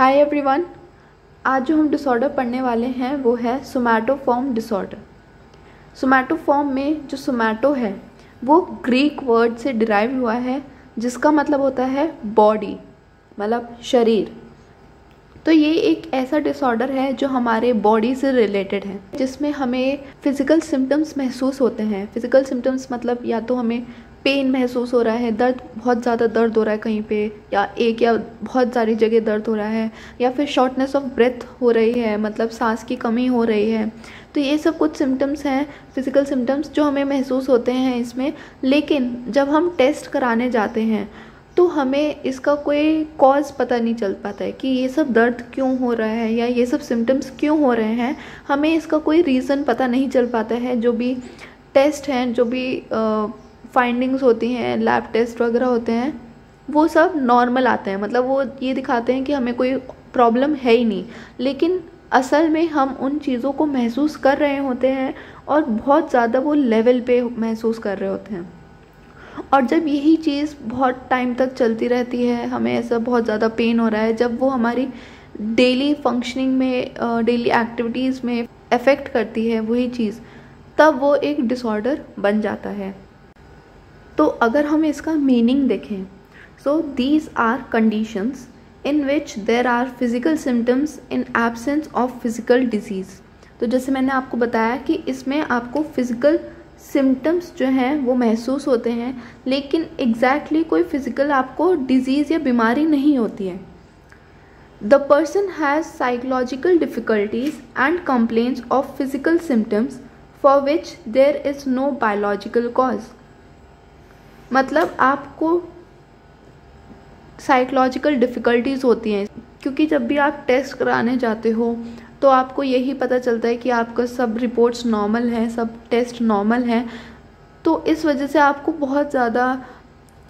Hi everyone आज जो हम डिसऑर्डर पढ़ने वाले हैं, वो है सोमैटोफॉर्म डिसऑर्डर सोमैटोफॉर्म में जो सोमैटो है, वो ग्रीक वर्ड से डिराइव हुआ है, जिसका मतलब होता है बॉडी मतलब शरीर. तो ये एक ऐसा डिसऑर्डर है जो हमारे बॉडी से रिलेटेड है, जिसमें हमें फ़िज़िकल सिम्टम्स महसूस होते हैं. फ़िज़िकल सिम्टम्स मतलब या तो हमें पेन महसूस हो रहा है, दर्द बहुत ज़्यादा दर्द हो रहा है कहीं पे, या एक या बहुत सारी जगह दर्द हो रहा है, या फिर शॉर्टनेस ऑफ़ ब्रेथ हो रही है मतलब सांस की कमी हो रही है। तो ये सब कुछ सिम्टम्स हैं फ़िज़िकल सिम्टम्स जो हमें महसूस होते हैं इसमें। लेकिन जब हम टेस्ट कराने जाते हैं तो हमें इसका कोई कॉज पता नहीं चल पाता है कि ये सब दर्द क्यों हो रहा है, या ये सब सिम्टम्स क्यों हो रहे हैं। हमें इसका कोई रीज़न पता नहीं चल पाता है, जो भी टेस्ट हैं, जो भी फाइंडिंग्स होती हैं लैब टेस्ट वगैरह होते हैं, वो सब नॉर्मल आते हैं। मतलब वो ये दिखाते हैं कि हमें कोई प्रॉब्लम है ही नहीं। लेकिन असल में हम उन चीज़ों को महसूस कर रहे होते हैं और बहुत ज़्यादा वो लेवल पे महसूस कर रहे होते हैं। और जब यही चीज़ बहुत टाइम तक चलती रहती है, हमें ऐसा बहुत ज़्यादा पेन हो रहा है, जब वो हमारी डेली फंक्शनिंग में डेली एक्टिविटीज़ में अफेक्ट करती है वही चीज़, तब वो एक डिसऑर्डर बन जाता है। तो अगर हम इसका मीनिंग देखें so these are conditions in which there are physical symptoms in absence of physical disease तो जैसे मैंने आपको बताया कि इसमें आपको फ़िज़िकल सिम्टम्स जो हैं, वो महसूस होते हैं, लेकिन एग्जैक्टली exactly कोई फ़िज़िकल आपको डिज़ीज़ या बीमारी नहीं होती है। The person has psychological difficulties and complains of physical symptoms for which there is no biological cause मतलब आपको साइकोलॉजिकल डिफ़िकल्टीज़ होती हैं। क्योंकि जब भी आप टेस्ट कराने जाते हो तो आपको यही पता चलता है कि आपका सब रिपोर्ट्स नॉर्मल हैं, सब टेस्ट नॉर्मल हैं। तो इस वजह से आपको बहुत ज़्यादा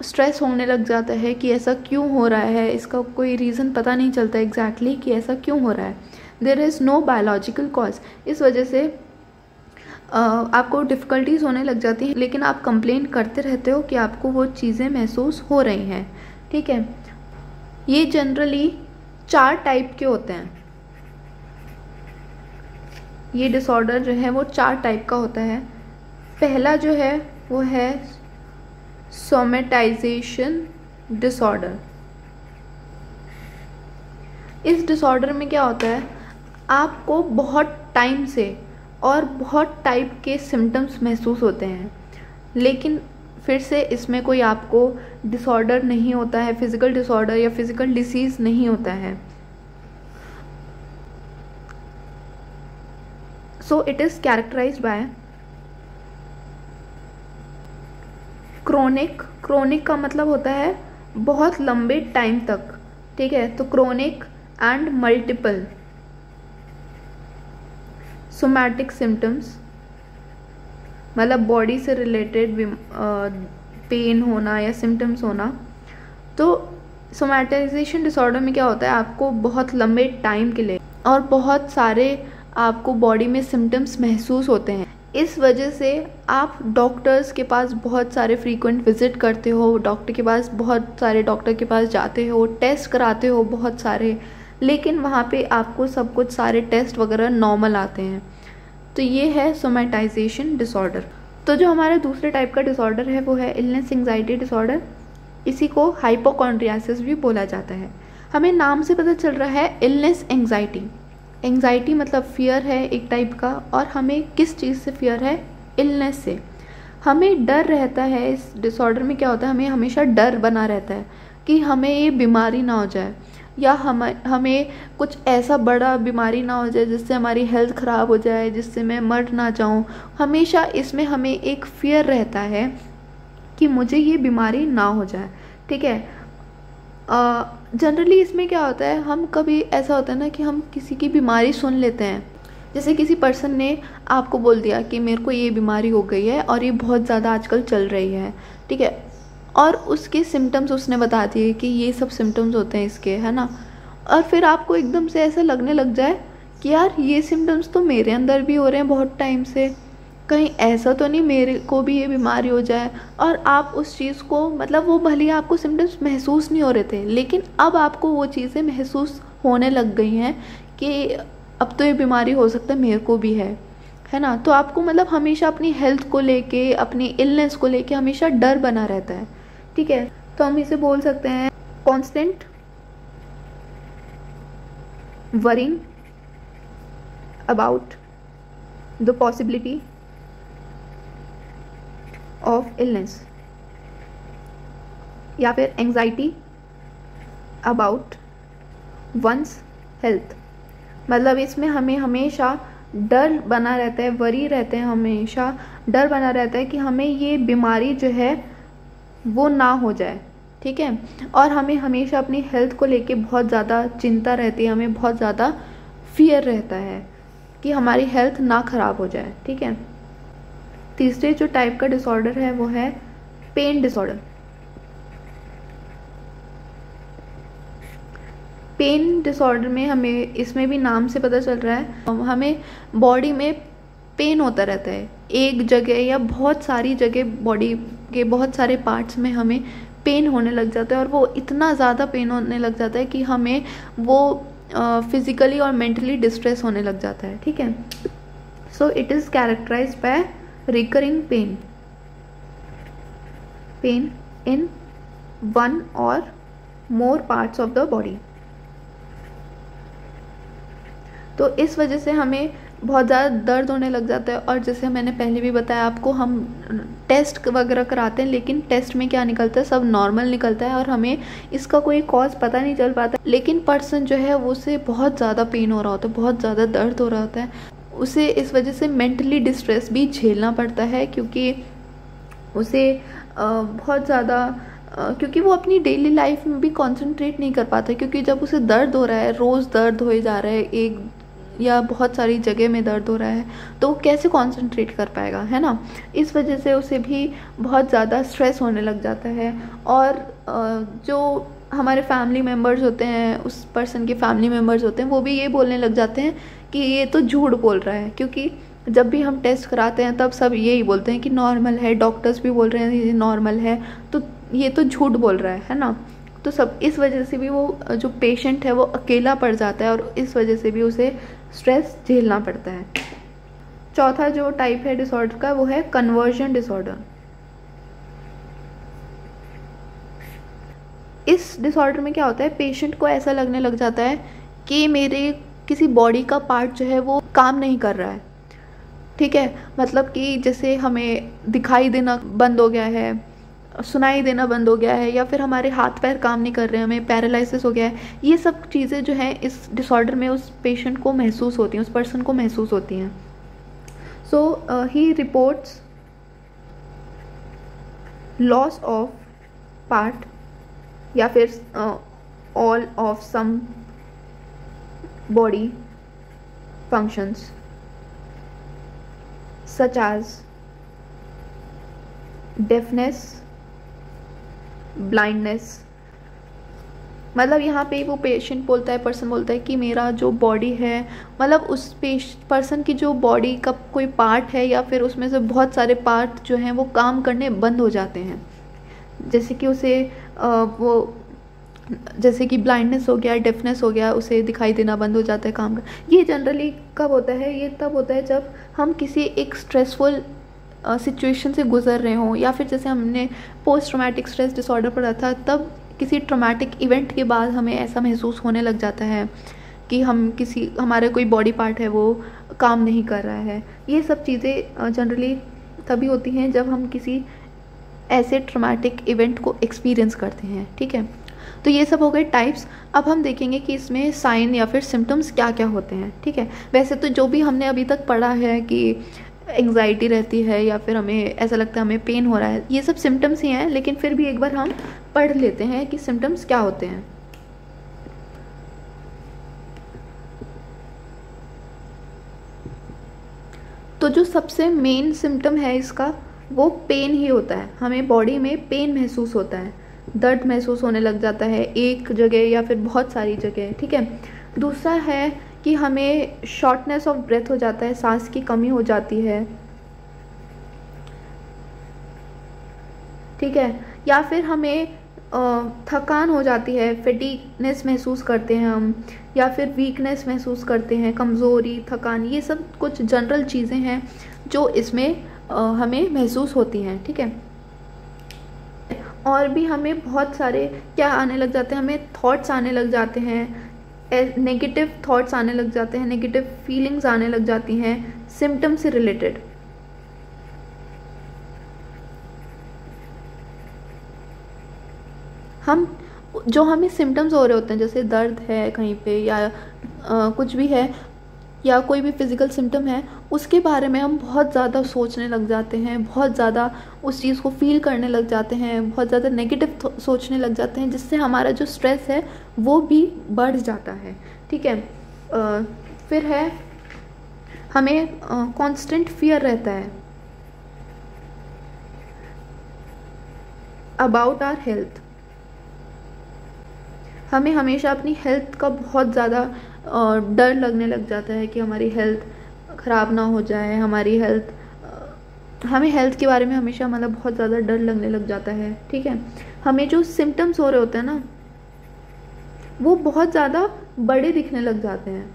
स्ट्रेस होने लग जाता है कि ऐसा क्यों हो रहा है। इसका कोई रीज़न पता नहीं चलता एग्जैक्टली exactly कि ऐसा क्यों हो रहा है। There is no biological cause इस वजह से आपको डिफ़िकल्टीज़ होने लग जाती हैं, लेकिन आप कंप्लेन करते रहते हो कि आपको वो चीज़ें महसूस हो रही हैं, ठीक है? ये जनरली चार टाइप के होते हैं। ये डिसऑर्डर जो है, वो चार टाइप का होता है। पहला जो है, वो है सोमेटाइजेशन डिसऑर्डर इस डिसऑर्डर में क्या होता है, आपको बहुत टाइम से और बहुत टाइप के सिम्टम्स महसूस होते हैं। लेकिन फिर से इसमें कोई आपको डिसऑर्डर नहीं होता है फ़िज़िकल डिसऑर्डर या फ़िज़िकल डिसीज़ नहीं होता है। So it is characterise by chronic chronic का मतलब होता है बहुत लंबे टाइम तक, ठीक है? तो chronic and multiple somatic symptoms मतलब बॉडी से रिलेटेड पेन होना या सिम्टम्स होना तो सोमैटाइजेशन डिसऑर्डर में क्या होता है? आपको बहुत लंबे टाइम के लिए और बहुत सारे आपको बॉडी में सिम्टम्स महसूस होते हैं। इस वजह से आप डॉक्टर्स के पास बहुत सारे फ्रीक्वेंट विज़िट करते हो डॉक्टर के पास बहुत सारे डॉक्टर के पास जाते हो टेस्ट कराते हो बहुत सारे लेकिन वहाँ पे आपको सब कुछ सारे टेस्ट वगैरह नॉर्मल आते हैं। तो ये है सोमेटाइजेशन डिसऑर्डर तो जो हमारा दूसरे टाइप का डिसऑर्डर है, वो है इलनेस एंगजाइटी डिसऑर्डर इसी को हाइपोकॉन्ड्रियासिस भी बोला जाता है। हमें नाम से पता चल रहा है इलनेस एंगजाइटी एंगजाइटी मतलब फियर है एक टाइप का, और हमें किस चीज़ से फियर है? इलनेस से। हमें डर रहता है, इस डिसऑर्डर में क्या होता है? हमें हमेशा डर बना रहता है कि हमें ये बीमारी ना हो जाए। या हम, हमें कुछ ऐसा बड़ा बीमारी ना हो जाए जिससे हमारी हेल्थ ख़राब हो जाए, जिससे मैं मर ना जाऊँ। हमेशा इसमें हमें एक फियर रहता है कि मुझे ये बीमारी ना हो जाए। ठीक है? जनरली इसमें क्या होता है, हम कभी ऐसा होता है ना कि हम किसी की बीमारी सुन लेते हैं। जैसे किसी पर्सन ने आपको बोल दिया कि मेरे को ये बीमारी हो गई है और ये बहुत ज़्यादा आजकल चल रही है। ठीक है? और उसके सिम्टम्स उसने बता दिए कि ये सब सिम्टम्स होते हैं इसके, है ना? और फिर आपको एकदम से ऐसा लगने लग जाए कि यार, ये सिम्टम्स तो मेरे अंदर भी हो रहे हैं बहुत टाइम से। कहीं ऐसा तो नहीं मेरे को भी ये बीमारी हो जाए। और आप उस चीज़ को मतलब वो भले ही आपको सिम्टम्स महसूस नहीं हो रहे थे, लेकिन अब आपको वो चीज़ें महसूस होने लग गई हैं कि अब तो ये बीमारी हो सकता है, मेरे को भी है। है ना? तो आपको मतलब हमेशा अपनी हेल्थ को लेके, अपनी इलनेस को लेके हमेशा डर बना रहता है। ठीक है तो हम इसे बोल सकते हैं constant worrying about the possibility of illness या फिर एंजाइटी अबाउट वंस हेल्थ मतलब इसमें हमें हमेशा डर बना रहता है वरी रहते हैं हमेशा, डर बना रहता है कि हमें ये बीमारी जो है वो ना हो जाए, ठीक है? और हमें हमेशा अपनी हेल्थ को लेके बहुत ज़्यादा चिंता रहती है, हमें बहुत ज़्यादा फियर रहता है कि हमारी हेल्थ ना ख़राब हो जाए, ठीक है? तीसरे जो टाइप का डिसऑर्डर है वो है पेन डिसऑर्डर पेन डिसऑर्डर में हमें, इसमें भी नाम से पता चल रहा है, हमें बॉडी में पेन होता रहता है। एक जगह या बहुत सारी जगह बॉडी के बहुत सारे पार्ट्स में हमें पेन होने लग जाता है और वो इतना ज़्यादा पेन होने लग जाता है कि हमें वो फिज़िकली और मेंटली डिस्ट्रेस होने लग जाता है, ठीक है? So it is characterise by recurring pain pain in one or more parts of the body तो इस वजह से हमें बहुत ज़्यादा दर्द होने लग जाता है और जैसे मैंने पहले भी बताया आपको, हम टेस्ट वगैरह कराते हैं, लेकिन टेस्ट में क्या निकलता है, सब नॉर्मल निकलता है और हमें इसका कोई कॉज पता नहीं चल पाता। लेकिन पर्सन जो है, वो उसे बहुत ज़्यादा पेन हो रहा होता है, बहुत ज़्यादा दर्द हो रहा होता है। उसे इस वजह से मेंटली डिस्ट्रेस भी झेलना पड़ता है, क्योंकि उसे बहुत ज़्यादा क्योंकि वो अपनी डेली लाइफ में भी कंसंट्रेट नहीं कर पाता, क्योंकि जब उसे दर्द हो रहा है, रोज़ दर्द हो जा रहा है, एक या बहुत सारी जगह में दर्द हो रहा है तो वो कैसे कंसंट्रेट कर पाएगा, है ना? इस वजह से उसे भी बहुत ज़्यादा स्ट्रेस होने लग जाता है और जो हमारे फैमिली मेंबर्स होते हैं, उस पर्सन के फैमिली मेंबर्स होते हैं, वो भी ये बोलने लग जाते हैं कि ये तो झूठ बोल रहा है, क्योंकि जब भी हम टेस्ट कराते हैं, तब सब यही बोलते हैं कि नॉर्मल है डॉक्टर्स भी बोल रहे हैं ये नॉर्मल है तो ये तो झूठ बोल रहा है है ना? तो सब इस वजह से भी वो जो पेशेंट है वो अकेला पड़ जाता है और इस वजह से भी उसे स्ट्रेस झेलना पड़ता है। चौथा जो टाइप है डिसऑर्डर का वो है कन्वर्जन डिसऑर्डर इस डिसऑर्डर में क्या होता है पेशेंट को ऐसा लगने लग जाता है कि मेरे किसी बॉडी का पार्ट जो है वो काम नहीं कर रहा है। ठीक है? मतलब कि जैसे हमें दिखाई देना बंद हो गया है सुनाई देना बंद हो गया है या फिर हमारे हाथ पैर काम नहीं कर रहे हैं हमें पैरालिसिस हो गया है, ये सब चीज़ें जो हैं इस डिसऑर्डर में उस पेशेंट को महसूस होती हैं, उस पर्सन को महसूस होती हैं। So he reports loss of part या फिर all of some body functions such as deafness blindness मतलब यहाँ पे वो पेशेंट बोलता है पर्सन बोलता है कि मेरा जो बॉडी है मतलब उस पेश पर्सन की जो बॉडी का कोई पार्ट है या फिर उसमें से बहुत सारे पार्ट जो हैं वो काम करने बंद हो जाते हैं। जैसे कि उसे वो, जैसे कि ब्लाइंडनेस हो गया डेफनेस हो गया, उसे दिखाई देना बंद हो जाता है काम का। ये जनरली कब होता है? ये तब होता है जब हम किसी एक स्ट्रेसफुल सिचुएशन से गुजर रहे हों, या फिर जैसे हमने पोस्ट ट्रोमेटिक स्ट्रेस डिसऑर्डर पढ़ा था, तब किसी ट्रोमेटिक इवेंट के बाद हमें ऐसा महसूस होने लग जाता है कि हम किसी, हमारा कोई बॉडी पार्ट है, वो काम नहीं कर रहा है। ये सब चीज़ें जनरली तभी होती हैं जब हम किसी ऐसे ट्रोमेटिक इवेंट को एक्सपीरियंस करते हैं, ठीक है? तो ये सब हो गए टाइप्स अब हम देखेंगे कि इसमें साइन या फिर सिम्टम्स क्या क्या होते हैं, ठीक है? वैसे तो जो भी हमने अभी तक पढ़ा है कि एंग्जाइटी रहती है या फिर हमें, ऐसा लगता है हमें पेन हो रहा है। ये सब सिम्टम्स ही हैं, लेकिन फिर भी एक बार हम पढ़ लेते हैं कि सिम्टम्स क्या होते हैं। तो जो सबसे मेन सिम्टम है इसका, वो पेन ही होता है। हमें बॉडी में पेन महसूस होता है। दर्द महसूस होने लग जाता है एक जगह या फिर बहुत सारी जगह, ठीक है? दूसरा है कि हमें शॉर्टनेस ऑफ़ ब्रेथ हो जाता है, सांस की कमी हो जाती है। ठीक है? या फिर हमें थकान हो जाती है फिटीनेस महसूस करते हैं हम, या फिर वीकनेस महसूस करते हैं, कमज़ोरी, थकान, ये सब कुछ जनरल चीज़ें हैं जो इसमें हमें महसूस होती हैं, ठीक है? और भी हमें बहुत सारे क्या आने लग जाते हैं? हमें थॉट्स आने लग जाते हैं नेगेटिव थॉट्स आने लग जाते हैं नेगेटिव फीलिंग्स आने लग जाती हैं सिम्टम्स से रिलेटेड हम जो हमें सिम्टम्स हो रहे होते हैं जैसे दर्द है कहीं पे या आ, कुछ भी है या कोई भी फ़िज़िकल सिम्टम है उसके बारे में हम बहुत ज़्यादा सोचने लग जाते हैं बहुत ज़्यादा उस चीज़ को फील करने लग जाते हैं बहुत ज़्यादा नेगेटिव सोचने लग जाते हैं जिससे हमारा जो स्ट्रेस है वो भी बढ़ जाता है। ठीक है? आ, फिर है हमें कांस्टेंट फियर रहता है। अबाउट आर हेल्थ हमें हमेशा अपनी हेल्थ का बहुत ज़्यादा डर लगने लग जाता है कि हमारी हेल्थ ख़राब ना हो जाए हमारी हेल्थ हमें हेल्थ के बारे में हमेशा मतलब बहुत ज़्यादा डर लगने लग जाता है ठीक है? हमें जो सिम्टम्स हो रहे होते हैं ना वो बहुत ज़्यादा बड़े दिखने लग जाते हैं।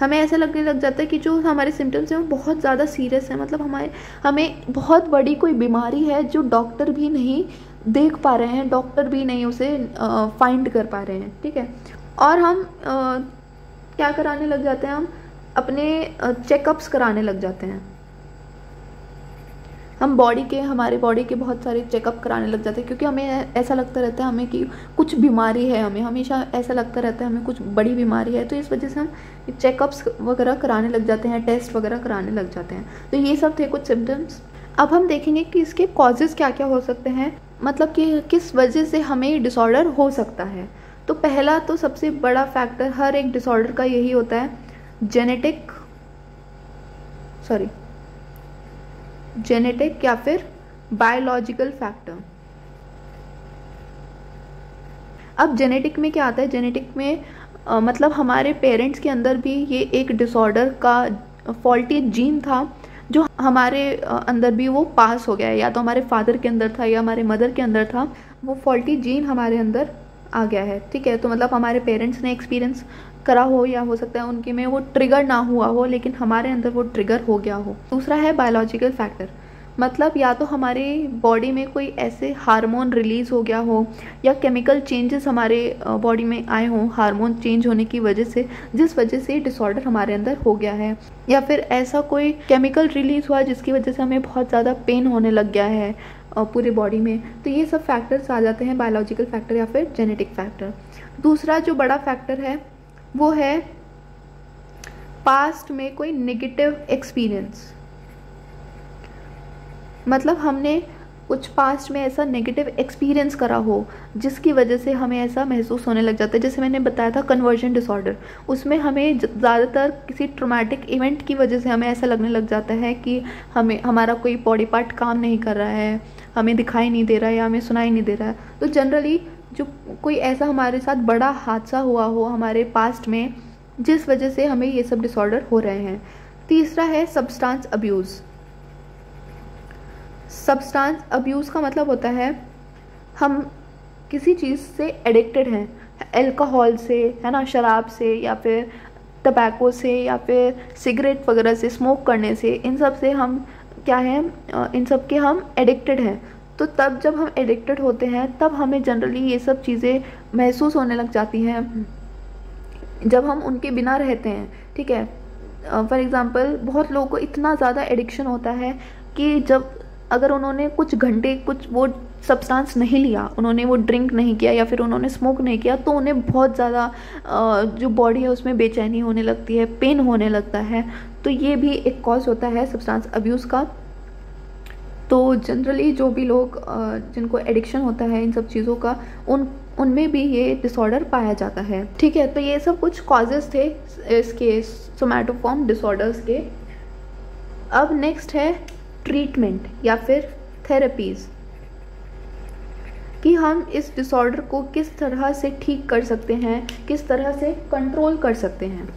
हमें ऐसा लगने लग जाता है कि जो हमारे सिम्टम्स हैं वो बहुत ज़्यादा सीरियस है मतलब हमारे हमें बहुत बड़ी कोई बीमारी है जो डॉक्टर भी नहीं देख पा रहे हैं डॉक्टर भी नहीं उसे फाइंड कर पा रहे हैं ठीक है? और हम आ, क्या कराने लग जाते हैं हम? अपने चेकअप्स कराने लग जाते हैं। हम बॉडी के, हमारे बॉडी के बहुत सारे चेकअप कराने लग जाते हैं, क्योंकि हमें ऐसा लगता रहता है हमें कि कुछ बीमारी है हमें, हमेशा ऐसा लगता रहता है हमें कुछ बड़ी बीमारी है तो इस वजह से हम चेकअप्स वगैरह कराने लग जाते हैं टेस्ट वगैरह कराने लग जाते हैं। तो ये सब थे कुछ सिम्टम्स अब हम देखेंगे कि इसके कॉजेज़ क्या क्या हो सकते हैं मतलब कि किस वजह से हमें डिसऑर्डर हो सकता है। तो पहला तो सबसे बड़ा फैक्टर हर एक डिसऑर्डर का यही होता है जेनेटिक सॉरी जेनेटिक या फिर बायोलॉजिकल फैक्टर अब जेनेटिक में क्या आता है? जेनेटिक में आ, मतलब हमारे पेरेंट्स के अंदर भी ये एक डिसऑर्डर का फॉल्टी जीन था जो हमारे अंदर भी वो पास हो गया है। या तो हमारे फादर के अंदर था या हमारे मदर के अंदर था वो फॉल्टी जीन हमारे अंदर आ गया है, ठीक है? तो मतलब हमारे पेरेंट्स ने एक्सपीरियंस करा हो या हो सकता है उनके में वो ट्रिगर ना हुआ हो, लेकिन हमारे अंदर वो ट्रिगर हो गया हो। दूसरा है बायोलॉजिकल फैक्टर मतलब या तो हमारे बॉडी में कोई ऐसे हार्मोन रिलीज़ हो गया हो, या केमिकल चेंजेस हमारे बॉडी में आए हों हार्मोन चेंज होने की वजह से, जिस वजह से डिसऑर्डर हमारे अंदर हो गया है, या फिर ऐसा कोई केमिकल रिलीज़ हुआ जिसकी वजह से हमें बहुत ज़्यादा पेन होने लग गया है पूरे बॉडी में तो ये सब फैक्टर्स आ जाते हैं बायोलॉजिकल फैक्टर या फिर जेनेटिक फैक्टर दूसरा जो बड़ा फैक्टर है, वो है पास्ट में कोई नेगेटिव एक्सपीरियंस मतलब हमने कुछ पास्ट में ऐसा नेगेटिव एक्सपीरियंस करा हो, जिसकी वजह से हमें ऐसा महसूस होने लग जाता है। जैसे मैंने बताया था कन्वर्जन डिसऑर्डर उसमें हमें ज़्यादातर किसी ट्रोमेटिक इवेंट की वजह से हमें ऐसा लगने लग जाता है कि हमें, हमारा कोई बॉडी पार्ट काम नहीं कर रहा है, हमें दिखाई नहीं दे रहा है या हमें सुनाई नहीं दे रहा है। तो जनरली जो कोई ऐसा हमारे साथ बड़ा हादसा हुआ हो हमारे पास्ट में, जिस वजह से हमें ये सब डिसऑर्डर हो रहे हैं। तीसरा है सब्सटेंस अब्यूज़ सब्सटेंस अब्यूज़ का मतलब होता है, हम किसी चीज़ से एडिक्टेड हैं अल्कोहल से, है ना, शराब से, या फिर टबैको से, या फिर सिगरेट वगैरह से स्मोक करने से, इन सबसे हम क्या है इन सब के हम एडिक्टेड हैं। तो तब जब हम एडिक्टेड होते हैं, तब हमें जनरली ये सब चीज़ें महसूस होने लग जाती हैं। जब हम उनके बिना रहते हैं, ठीक है? फॉर एग्ज़ाम्पल बहुत लोगों को इतना ज़्यादा एडिक्शन होता है कि जब अगर उन्होंने कुछ घंटे, कुछ वो सब्सटेंस नहीं लिया, उन्होंने वो ड्रिंक नहीं किया या फिर उन्होंने स्मोक नहीं किया तो उन्हें बहुत ज़्यादा जो बॉडी है उसमें बेचैनी होने लगती है पेन होने लगता है। तो ये भी एक कॉज होता है सब्सटेंस अब्यूज़ का। तो जनरली जो भी लोग जिनको एडिक्शन होता है इन सब चीज़ों का, उन, उनमें भी ये डिसऑर्डर पाया जाता है। ठीक है तो ये सब कुछ कॉजेज़ थे इसके सोमैटोफॉर्म डिसऑर्डर्स के। अब नेक्स्ट है ट्रीटमेंट या फिर थेरेपीज़ कि हम इस डिसऑर्डर को किस तरह से ठीक कर सकते हैं किस तरह से कंट्रोल कर सकते हैं।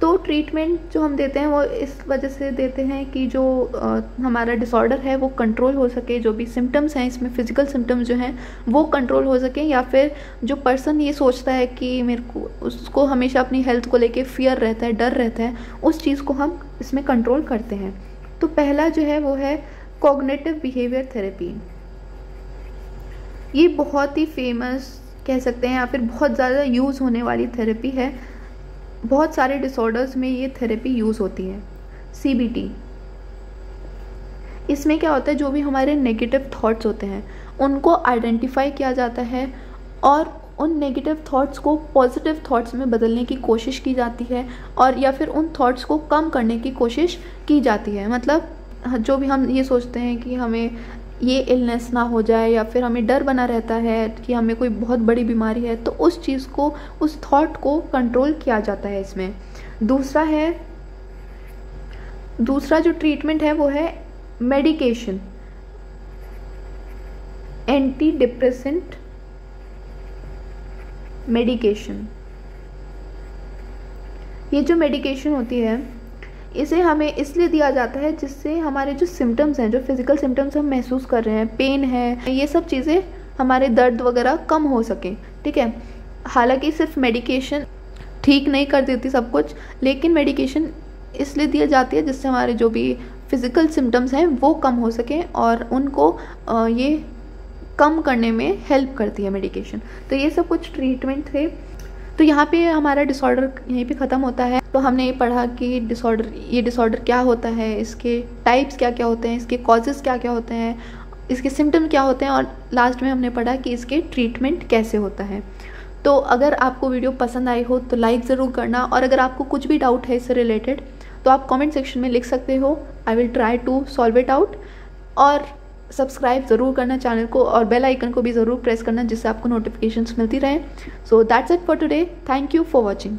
तो ट्रीटमेंट जो हम देते हैं वो इस वजह से देते हैं कि जो आ, हमारा डिसऑर्डर है वो कंट्रोल हो सके जो भी सिम्टम्स हैं इसमें फ़िज़िकल सिम्टम्स जो हैं वो कंट्रोल हो सके या फिर जो पर्सन ये सोचता है कि मेरे को उसको हमेशा अपनी हेल्थ को लेके फियर रहता है डर रहता है उस चीज़ को हम इसमें कंट्रोल करते हैं। तो पहला जो है वो है कॉग्नेटिव बिहेवियर थेरेपी ये बहुत ही फ़ेमस कह सकते हैं या फिर बहुत ज़्यादा यूज़ होने वाली थेरेपी है. बहुत सारे डिसऑर्डर्स में ये थेरेपी यूज़ होती है. सीबीटी इसमें क्या होता है, जो भी हमारे नेगेटिव थॉट्स होते हैं, उनको आइडेंटिफाई किया जाता है और उन नेगेटिव थॉट्स को पॉजिटिव थॉट्स में बदलने की कोशिश की जाती है और या फिर उन थॉट्स को कम करने की कोशिश की जाती है। मतलब जो भी हम ये सोचते हैं कि हमें ये इलनेस ना हो जाए या फिर हमें डर बना रहता है कि हमें कोई बहुत बड़ी बीमारी है तो उस चीज़ को, उस थॉट को कंट्रोल किया जाता है इसमें। दूसरा है, दूसरा जो ट्रीटमेंट है वो है मेडिकेशन एंटी डिप्रेसेंट मेडिकेशन। ये जो मेडिकेशन होती है, इसे हमें इसलिए दिया जाता है जिससे हमारे जो सिम्टम्स हैं, जो फ़िज़िकल सिम्टम्स हम महसूस कर रहे हैं पेन है, ये सब चीज़ें हमारे दर्द वगैरह कम हो सकें, ठीक है? हालाँकि सिर्फ़ मेडिकेशन ठीक नहीं कर देती सब कुछ, लेकिन मेडिकेशन इसलिए दिया जाती है जिससे हमारे जो भी फ़िज़िकल सिम्टम्स हैं, वो कम हो सकें और उनको ये कम करने में हेल्प करती है मेडिकेशन तो ये सब कुछ ट्रीटमेंट थे। तो यहाँ पे हमारा डिसऑर्डर यहीं पे ख़त्म होता है। तो हमने ये पढ़ा कि डिसऑर्डर ये डिसऑर्डर क्या होता है, इसके टाइप्स क्या क्या होते हैं, इसके कॉजेज़ क्या क्या होते हैं, इसके सिम्टम क्या होते हैं, और लास्ट में हमने पढ़ा कि इसके ट्रीटमेंट कैसे होता है। तो अगर आपको वीडियो पसंद आई हो तो लाइक ज़रूर करना। और अगर आपको कुछ भी डाउट है इससे रिलेटेड तो आप कमेंट सेक्शन में लिख सकते हो। I will try to solve it out और सब्सक्राइब ज़रूर करना चैनल को और बेल आइकन को भी ज़रूर प्रेस करना जिससे आपको नोटिफिकेशंस मिलती रहे। So that's it for today thank you for watching